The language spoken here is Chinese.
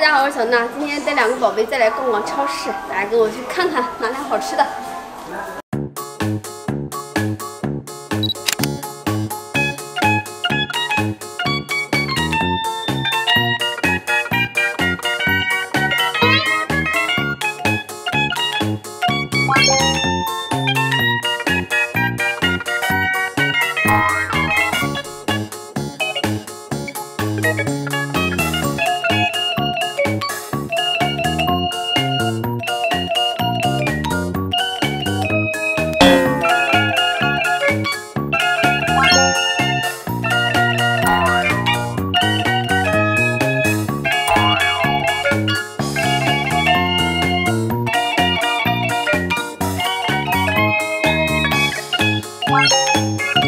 大家好，我是小娜，今天带两个宝贝再来逛逛超市，大家跟我去看看哪点好吃的。Música